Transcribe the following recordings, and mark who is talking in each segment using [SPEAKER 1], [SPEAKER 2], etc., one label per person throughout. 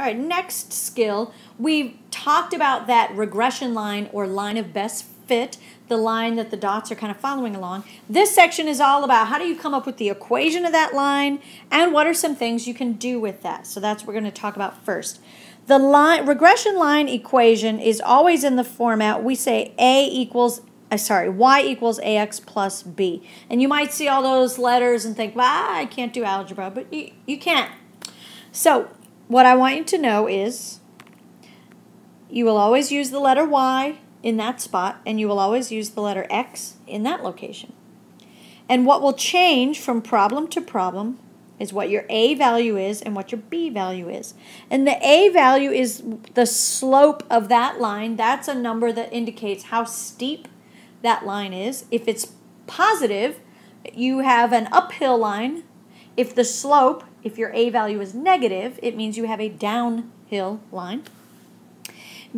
[SPEAKER 1] All right, next skill. We've talked about that regression line or line of best fit, the line that the dots are kind of following along. This section is all about how do you come up with the equation of that line and what are some things you can do with that. So that's what we're going to talk about first. The line regression line equation is always in the format we say A equals uh, sorry, y equals ax plus b. And you might see all those letters and think, well, I can't do algebra, but you, you can't. So what I want you to know is you will always use the letter y in that spot, and you will always use the letter x in that location. And what will change from problem to problem is what your A value is and what your B value is. And the A value is the slope of that line. That's a number that indicates how steep that line is. If it's positive, you have an uphill line. If the slope, if your A value is negative, it means you have a downhill line.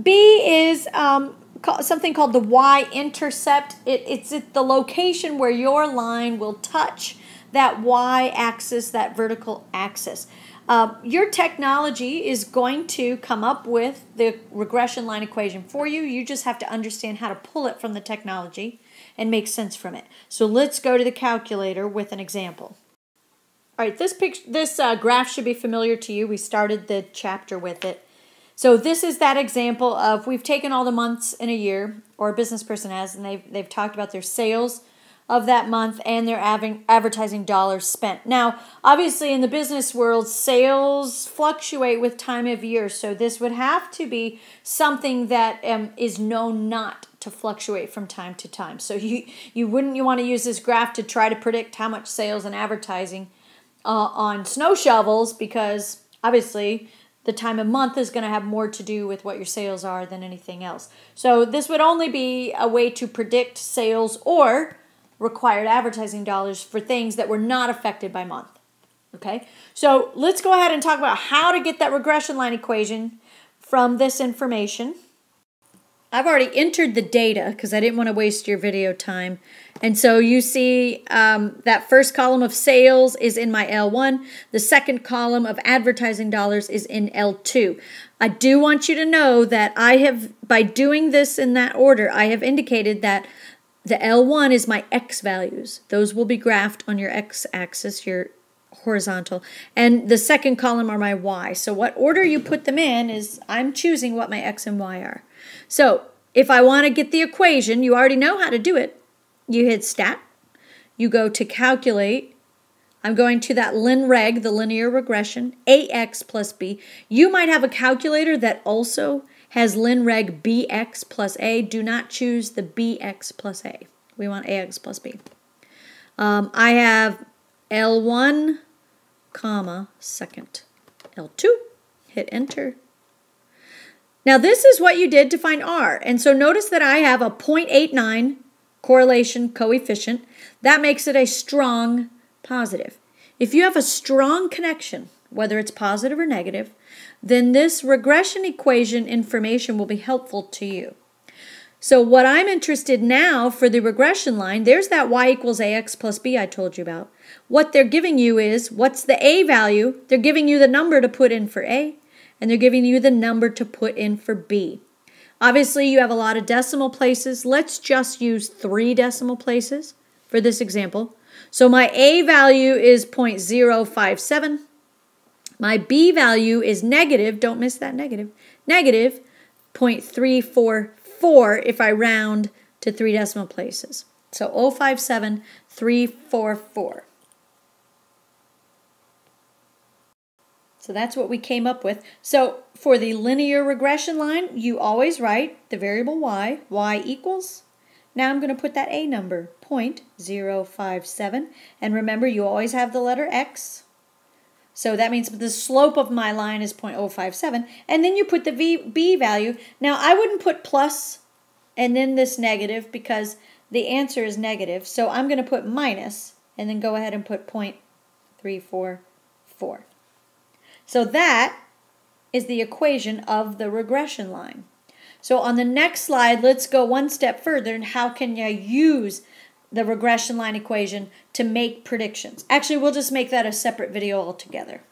[SPEAKER 1] B is um, something called the y-intercept. It, it's at the location where your line will touch that y-axis, that vertical axis. Uh, your technology is going to come up with the regression line equation for you. You just have to understand how to pull it from the technology and make sense from it. So let's go to the calculator with an example. All right, this picture, this uh, graph should be familiar to you. We started the chapter with it. So this is that example of we've taken all the months in a year, or a business person has, and they've, they've talked about their sales, of that month and their advertising dollars spent. Now, obviously, in the business world, sales fluctuate with time of year, so this would have to be something that um, is known not to fluctuate from time to time. So you you wouldn't you want to use this graph to try to predict how much sales and advertising uh, on snow shovels because obviously the time of month is going to have more to do with what your sales are than anything else. So this would only be a way to predict sales or required advertising dollars for things that were not affected by month. Okay, so let's go ahead and talk about how to get that regression line equation from this information. I've already entered the data because I didn't want to waste your video time. And so you see um, that first column of sales is in my L1. The second column of advertising dollars is in L2. I do want you to know that I have, by doing this in that order, I have indicated that the L1 is my X values. Those will be graphed on your X axis, your horizontal. And the second column are my Y. So what order you put them in is I'm choosing what my X and Y are. So if I want to get the equation, you already know how to do it. You hit stat, you go to calculate. I'm going to that linreg, the linear regression, AX plus B. You might have a calculator that also has linreg bx plus a. Do not choose the bx plus a. We want ax plus b. Um, I have L1, comma, second. L2, hit enter. Now this is what you did to find R. And so notice that I have a 0.89 correlation coefficient. That makes it a strong positive. If you have a strong connection, whether it's positive or negative, then this regression equation information will be helpful to you. So what I'm interested now for the regression line, there's that y equals ax plus b I told you about. What they're giving you is, what's the a value? They're giving you the number to put in for a, and they're giving you the number to put in for b. Obviously, you have a lot of decimal places. Let's just use three decimal places for this example. So my a value is 0.057. My B value is negative, don't miss that negative, negative 0.344 if I round to three decimal places. So 057344. So that's what we came up with. So for the linear regression line, you always write the variable y, y equals. Now I'm going to put that a number, 0.057. And remember, you always have the letter x. So that means the slope of my line is 0.057. And then you put the v, b value. Now, I wouldn't put plus and then this negative because the answer is negative. So I'm going to put minus and then go ahead and put 0.344. So that is the equation of the regression line. So on the next slide, let's go one step further and how can you use the regression line equation to make predictions. Actually, we'll just make that a separate video altogether.